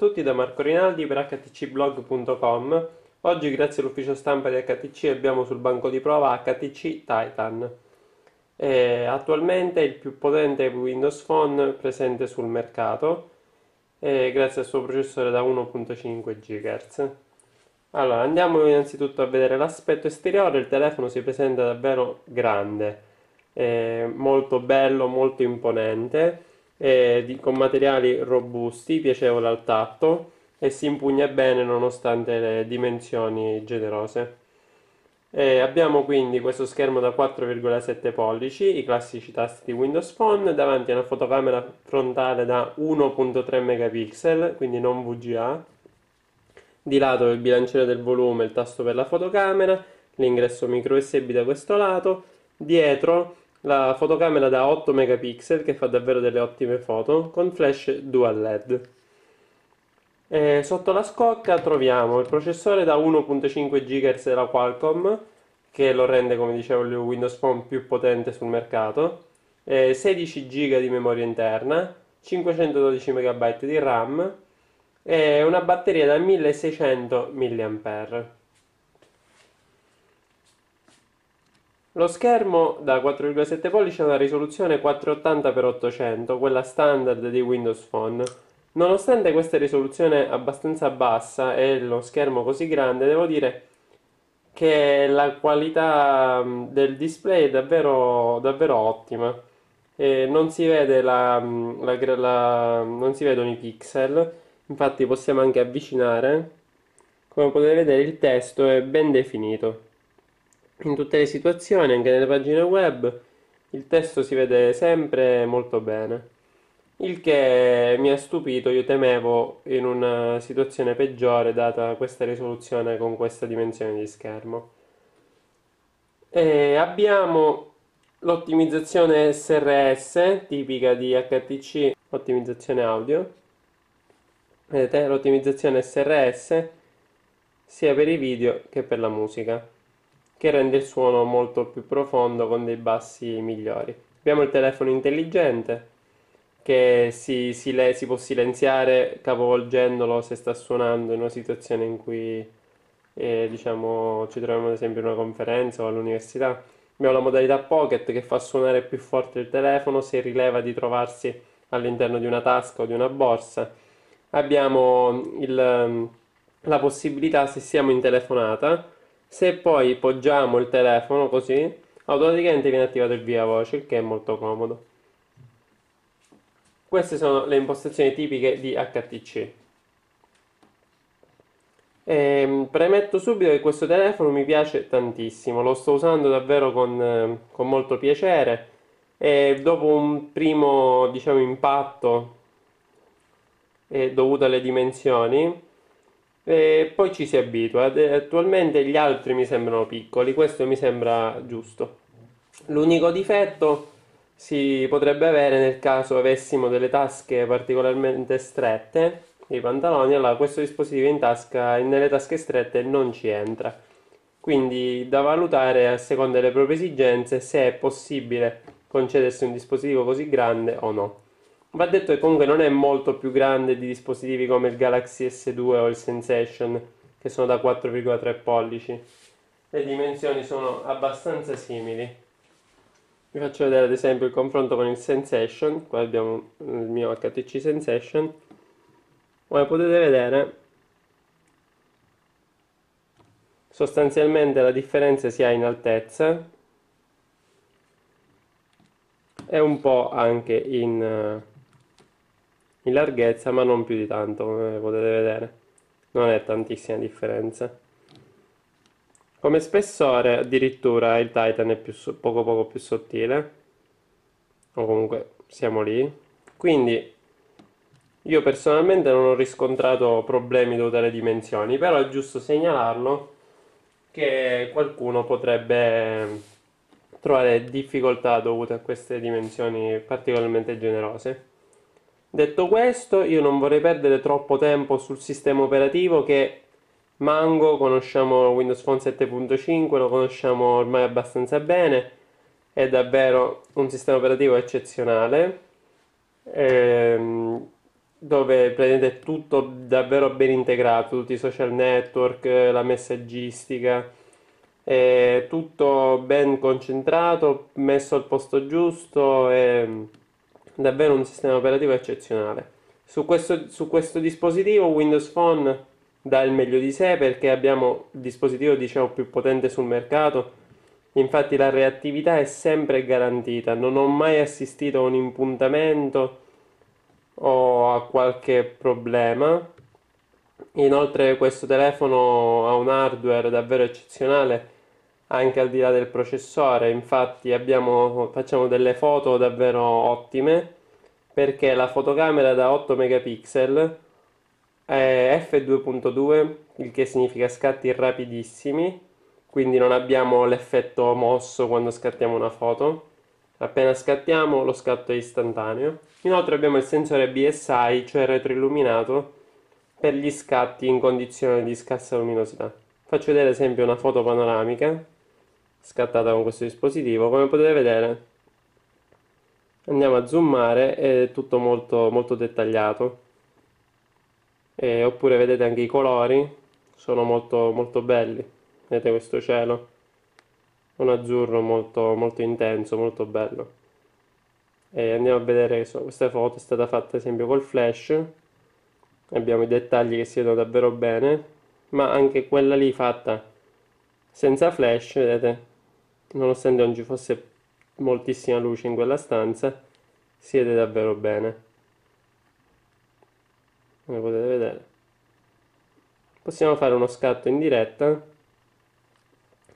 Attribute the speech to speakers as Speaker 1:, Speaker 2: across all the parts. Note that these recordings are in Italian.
Speaker 1: tutti da Marco Rinaldi per htcblog.com. Oggi grazie all'ufficio stampa di HTC abbiamo sul banco di prova HTC Titan. È attualmente il più potente Windows Phone presente sul mercato grazie al suo processore da 1.5 GHz. Allora, andiamo innanzitutto a vedere l'aspetto esteriore, il telefono si presenta davvero grande, molto bello, molto imponente eh, di, con materiali robusti, piacevole al tatto e si impugna bene nonostante le dimensioni generose. E abbiamo quindi questo schermo da 4,7 pollici, i classici tasti di Windows Phone, davanti a una fotocamera frontale da 1.3 megapixel, quindi non VGA. Di lato il bilanciere del volume, il tasto per la fotocamera, l'ingresso micro USB da questo lato, dietro la fotocamera da 8 megapixel che fa davvero delle ottime foto con flash dual led. E sotto la scocca troviamo il processore da 1.5 GHz della Qualcomm che lo rende come dicevo il Windows Phone più potente sul mercato 16 GB di memoria interna 512 MB di RAM e una batteria da 1600 mAh Lo schermo da 4,7 pollici ha una risoluzione 480x800, quella standard di Windows Phone. Nonostante questa risoluzione abbastanza bassa e lo schermo così grande, devo dire che la qualità del display è davvero, davvero ottima. Non si la, la, la, non si vedono i pixel, infatti possiamo anche avvicinare. Come potete vedere il testo è ben definito in tutte le situazioni, anche nelle pagine web, il testo si vede sempre molto bene. Il che mi ha stupito, io temevo in una situazione peggiore data questa risoluzione con questa dimensione di schermo. E abbiamo l'ottimizzazione SRS tipica di HTC, ottimizzazione audio. Vedete l'ottimizzazione SRS sia per i video che per la musica che rende il suono molto più profondo con dei bassi migliori. Abbiamo il telefono intelligente che si, si, si può silenziare capovolgendolo se sta suonando in una situazione in cui eh, diciamo, ci troviamo ad esempio in una conferenza o all'università. Abbiamo la modalità Pocket che fa suonare più forte il telefono se rileva di trovarsi all'interno di una tasca o di una borsa. Abbiamo il, la possibilità, se siamo in telefonata, se poi poggiamo il telefono così, automaticamente viene attivato il via voce, il che è molto comodo. Queste sono le impostazioni tipiche di HTC. E ehm, premetto subito che questo telefono mi piace tantissimo, lo sto usando davvero con, con molto piacere e dopo un primo diciamo, impatto eh, dovuto alle dimensioni e poi ci si abitua. Attualmente gli altri mi sembrano piccoli, questo mi sembra giusto. L'unico difetto si potrebbe avere nel caso avessimo delle tasche particolarmente strette, i pantaloni, allora questo dispositivo in tasca, nelle tasche strette non ci entra. Quindi da valutare a seconda delle proprie esigenze se è possibile concedersi un dispositivo così grande o no. Va detto che comunque non è molto più grande di dispositivi come il Galaxy S2 o il Sensation, che sono da 4,3 pollici. Le dimensioni sono abbastanza simili. Vi faccio vedere ad esempio il confronto con il Sensation. Qua abbiamo il mio HTC Sensation. Come potete vedere, sostanzialmente la differenza si ha in altezza e un po' anche in in larghezza ma non più di tanto come potete vedere. Non è tantissima differenza. Come spessore addirittura il Titan è più, poco poco più sottile. O comunque siamo lì. Quindi io personalmente non ho riscontrato problemi dovuti alle dimensioni però è giusto segnalarlo che qualcuno potrebbe trovare difficoltà dovute a queste dimensioni particolarmente generose Detto questo, io non vorrei perdere troppo tempo sul sistema operativo che Mango, conosciamo Windows Phone 7.5, lo conosciamo ormai abbastanza bene, è davvero un sistema operativo eccezionale. Ehm, dove prendete tutto davvero ben integrato, tutti i social network, la messaggistica, è tutto ben concentrato, messo al posto giusto, è davvero un sistema operativo eccezionale. Su questo, su questo dispositivo Windows Phone dà il meglio di sé perché abbiamo il dispositivo diciamo più potente sul mercato. Infatti la reattività è sempre garantita. Non ho mai assistito a un impuntamento o a qualche problema. Inoltre questo telefono ha un hardware davvero eccezionale anche al di là del processore. Infatti abbiamo, facciamo delle foto davvero ottime perché la fotocamera da 8 megapixel è f2.2 il che significa scatti rapidissimi quindi non abbiamo l'effetto mosso quando scattiamo una foto. Appena scattiamo lo scatto è istantaneo. Inoltre abbiamo il sensore BSI cioè retroilluminato per gli scatti in condizioni di scarsa luminosità. Faccio vedere ad esempio una foto panoramica scattata con questo dispositivo. Come potete vedere andiamo a zoomare è tutto molto, molto dettagliato. Eh, oppure vedete anche i colori sono molto, molto belli. Vedete questo cielo? Un azzurro molto, molto intenso molto bello. E andiamo a vedere questa foto è stata fatta ad esempio col flash. Abbiamo i dettagli che si vedono davvero bene ma anche quella lì fatta senza flash vedete nonostante non ci fosse moltissima luce in quella stanza si vede davvero bene. Come potete vedere. Possiamo fare uno scatto in diretta.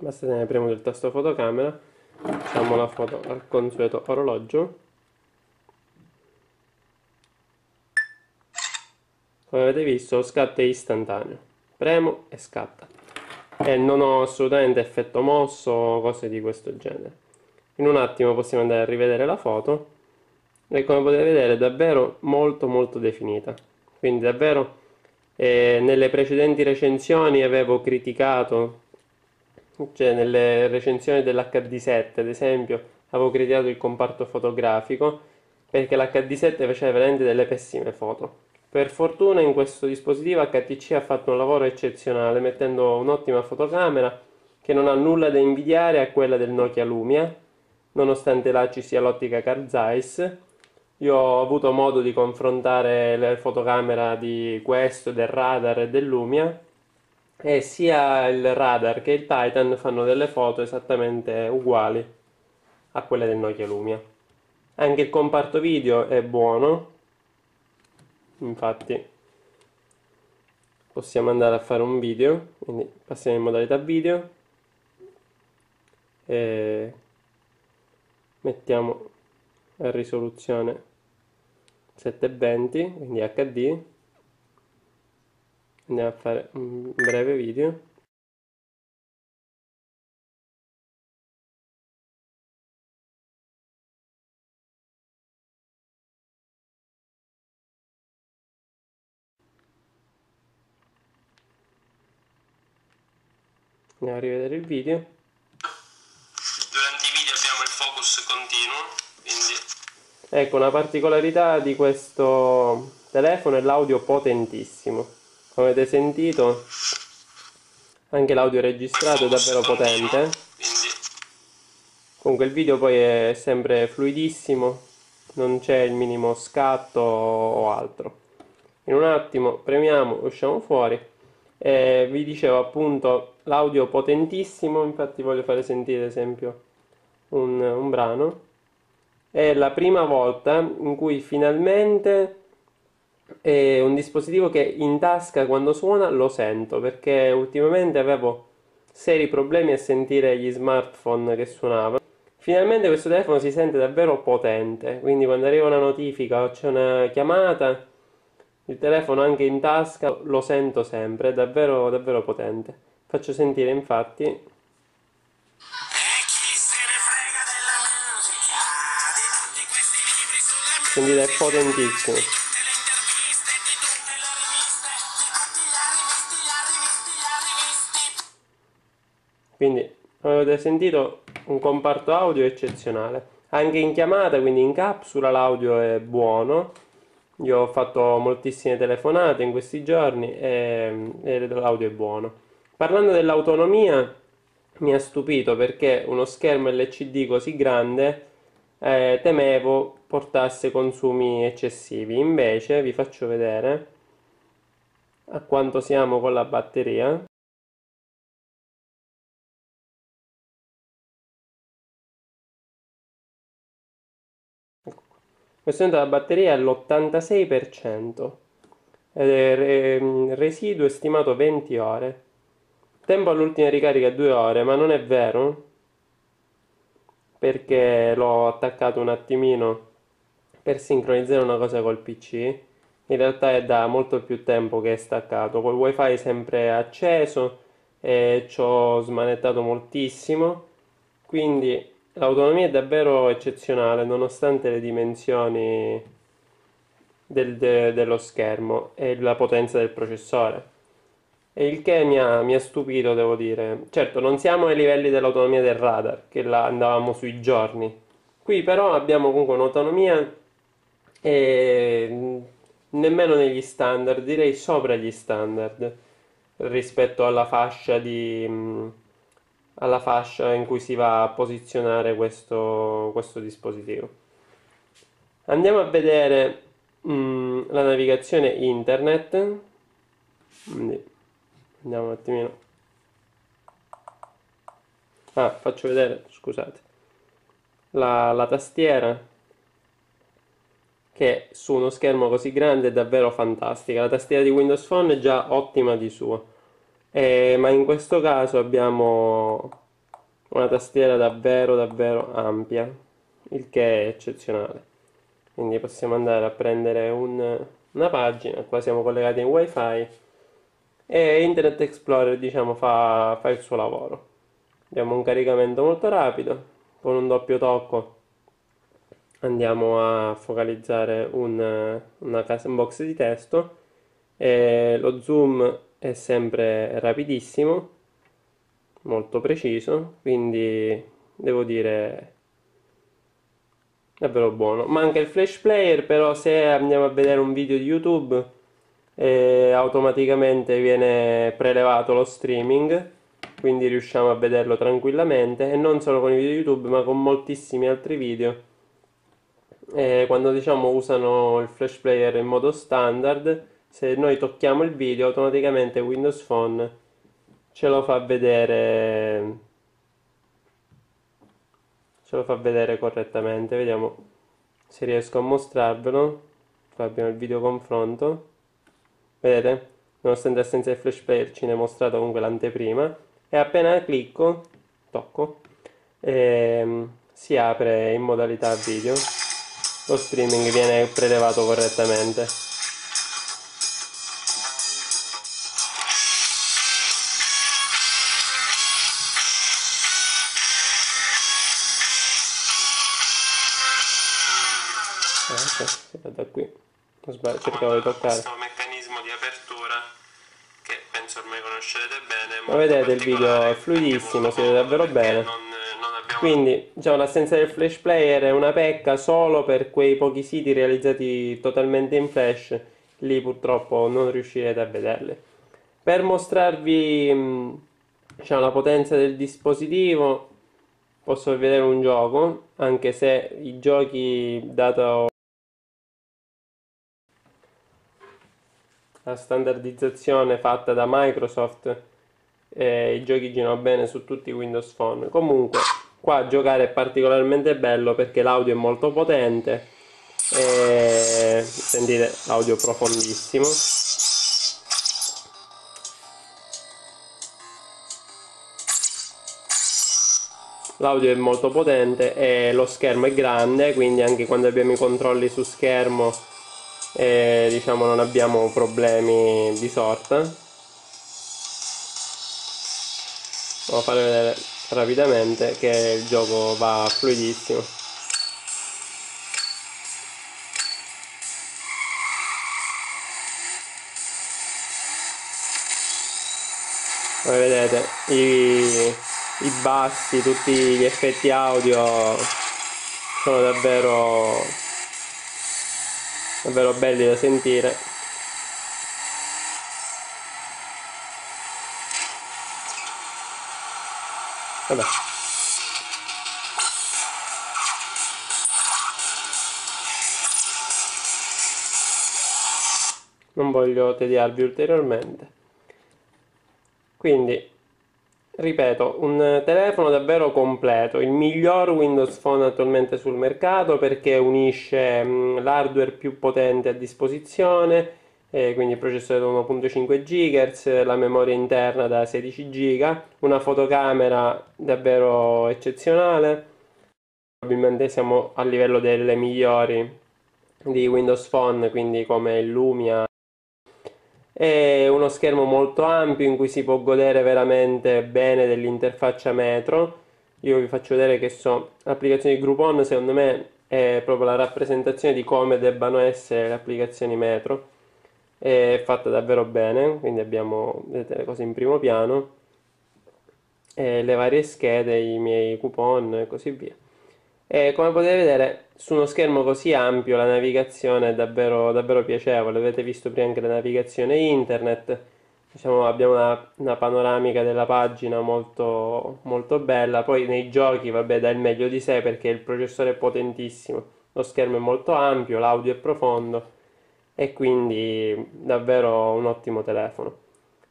Speaker 1: Basta tenere premuto il tasto fotocamera. Facciamo la foto al consueto orologio. Come avete visto lo scatto è istantaneo. Premo e scatta e non ho assolutamente effetto mosso o cose di questo genere. In un attimo possiamo andare a rivedere la foto. E come potete vedere è davvero molto molto definita. Quindi davvero eh, nelle precedenti recensioni avevo criticato cioè nelle recensioni dell'HD7 ad esempio avevo criticato il comparto fotografico perché l'HD7 faceva veramente delle pessime foto per fortuna in questo dispositivo HTC ha fatto un lavoro eccezionale mettendo un'ottima fotocamera che non ha nulla da invidiare a quella del Nokia Lumia nonostante là ci sia l'ottica Carl Zeiss io ho avuto modo di confrontare le fotocamera di questo, del radar e del Lumia e sia il radar che il Titan fanno delle foto esattamente uguali a quelle del Nokia Lumia. Anche il comparto video è buono, infatti possiamo andare a fare un video, quindi passiamo in modalità video e mettiamo a risoluzione 720 quindi HD andiamo a fare un breve video andiamo a rivedere il video
Speaker 2: durante i video abbiamo il focus continuo quindi
Speaker 1: Ecco, una particolarità di questo telefono è l'audio potentissimo. Come avete sentito, anche l'audio registrato è davvero potente. Comunque il video poi è sempre fluidissimo, non c'è il minimo scatto o altro. In un attimo premiamo, usciamo fuori e vi dicevo appunto l'audio potentissimo, infatti voglio fare sentire ad esempio un, un brano è la prima volta in cui finalmente è un dispositivo che in tasca quando suona lo sento perché ultimamente avevo seri problemi a sentire gli smartphone che suonavano. Finalmente questo telefono si sente davvero potente, quindi quando arriva una notifica o c'è una chiamata, il telefono anche in tasca lo sento sempre, è davvero, davvero potente. Faccio sentire infatti. Quindi è potentissimo. Quindi avete sentito un comparto audio eccezionale. Anche in chiamata quindi in capsula l'audio è buono. Io ho fatto moltissime telefonate in questi giorni e, e l'audio è buono. Parlando dell'autonomia, mi ha stupito perché uno schermo LCD così grande eh, temevo portasse consumi eccessivi. Invece vi faccio vedere a quanto siamo con la batteria. Questo momento la batteria è all'86% ed è residuo estimato 20 ore. Tempo all'ultima ricarica 2 ore, ma non è vero perché l'ho attaccato un attimino per sincronizzare una cosa col PC. In realtà è da molto più tempo che è staccato, col wifi sempre acceso e ci ho smanettato moltissimo, quindi L'autonomia è davvero eccezionale nonostante le dimensioni del, de, dello schermo e la potenza del processore. E il che mi ha, mi ha, stupito, devo dire. Certo, non siamo ai livelli dell'autonomia del radar, che là andavamo sui giorni. Qui però abbiamo comunque un'autonomia e nemmeno negli standard, direi sopra gli standard rispetto alla fascia di alla fascia in cui si va a posizionare questo, questo dispositivo. Andiamo a vedere mh, la navigazione internet. Quindi, andiamo un attimino. Ah, faccio vedere, scusate, la, la tastiera che su uno schermo così grande è davvero fantastica. La tastiera di Windows Phone è già ottima di suo eh, ma in questo caso abbiamo una tastiera davvero davvero ampia, il che è eccezionale. Quindi possiamo andare a prendere un, una pagina, qua siamo collegati in wifi e Internet Explorer diciamo fa, fa il suo lavoro. Abbiamo un caricamento molto rapido, con un doppio tocco andiamo a focalizzare un, una box di testo e lo zoom è sempre rapidissimo, molto preciso, quindi devo dire davvero buono. Manca il flash player, però se andiamo a vedere un video di YouTube eh, automaticamente viene prelevato lo streaming, quindi riusciamo a vederlo tranquillamente e non solo con i video YouTube, ma con moltissimi altri video. Eh, quando diciamo usano il flash player in modo standard se noi tocchiamo il video automaticamente Windows Phone ce lo fa vedere ce lo fa vedere correttamente. Vediamo se riesco a mostrarvelo. Qua abbiamo il video confronto vedete nonostante l'assenza del flash player ci ne è mostrato comunque l'anteprima e appena clicco tocco e, si apre in modalità video lo streaming viene prelevato correttamente ecco, da qui. Non sbaglio, cercavo di toccare.
Speaker 2: Questo meccanismo di apertura che penso ormai conoscerete bene.
Speaker 1: Ma vedete il video è fluidissimo, si vede davvero bene. Non, non abbiamo... Quindi, diciamo, l'assenza del flash player è una pecca solo per quei pochi siti realizzati totalmente in flash. Lì purtroppo non riuscirete a vederli. Per mostrarvi diciamo, la potenza del dispositivo, posso vedere un gioco, anche se i giochi, dato la standardizzazione fatta da Microsoft e i giochi girano bene su tutti i Windows Phone. Comunque, qua giocare è particolarmente bello perché l'audio è molto potente e sentite l'audio profondissimo. L'audio è molto potente e lo schermo è grande, quindi anche quando abbiamo i controlli su schermo e diciamo non abbiamo problemi di sorta Devo fare vedere rapidamente che il gioco va fluidissimo. Come vedete i, i bassi tutti gli effetti audio sono davvero davvero belli da sentire. Vabbè. Non voglio tediarvi ulteriormente. Quindi, ripeto, un telefono davvero completo, il miglior Windows Phone attualmente sul mercato perché unisce mm, l'hardware più potente a disposizione, eh, quindi il processore da 1.5 GHz, la memoria interna da 16 GB, una fotocamera davvero eccezionale. Probabilmente siamo a livello delle migliori di Windows Phone, quindi come il Lumia è uno schermo molto ampio in cui si può godere veramente bene dell'interfaccia Metro. Io vi faccio vedere che so, l'applicazione di Groupon secondo me è proprio la rappresentazione di come debbano essere le applicazioni Metro. È fatta davvero bene, quindi abbiamo vedete, le cose in primo piano, e le varie schede, i miei coupon e così via. E come potete vedere su uno schermo così ampio la navigazione è davvero, davvero piacevole, avete visto prima anche la navigazione internet, diciamo, abbiamo una, una panoramica della pagina molto, molto bella, poi nei giochi vabbè dà il meglio di sé perché il processore è potentissimo, lo schermo è molto ampio, l'audio è profondo e quindi davvero un ottimo telefono.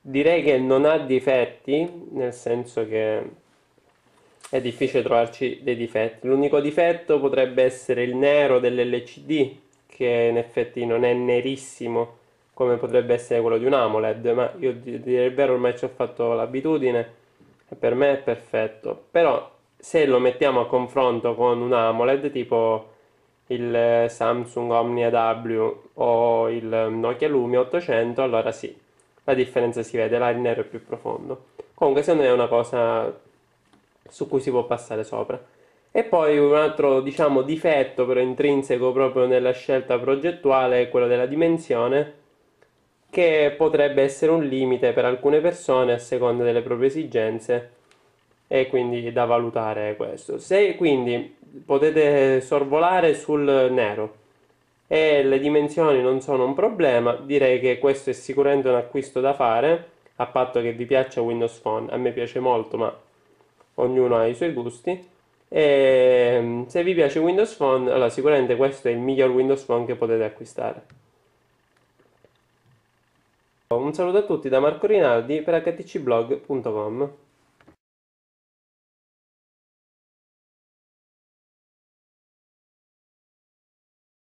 Speaker 1: Direi che non ha difetti, nel senso che è difficile trovarci dei difetti. L'unico difetto potrebbe essere il nero dell'LCD, che in effetti non è nerissimo come potrebbe essere quello di un AMOLED, ma io direi vero ormai ci ho fatto l'abitudine e per me è perfetto. Però se lo mettiamo a confronto con un AMOLED tipo il Samsung Omnia W o il Nokia Lumia 800, allora sì, la differenza si vede, là il nero è più profondo. Comunque se non è una cosa su cui si può passare sopra. E poi un altro, diciamo, difetto però intrinseco proprio nella scelta progettuale è quello della dimensione, che potrebbe essere un limite per alcune persone a seconda delle proprie esigenze e quindi da valutare questo. Se quindi potete sorvolare sul nero e le dimensioni non sono un problema, direi che questo è sicuramente un acquisto da fare, a patto che vi piaccia Windows Phone. A me piace molto, ma ognuno ha i suoi gusti. E mm, se vi piace Windows Phone, allora sicuramente questo è il miglior Windows Phone che potete acquistare. Un saluto a tutti da Marco Rinaldi per htcblog.com.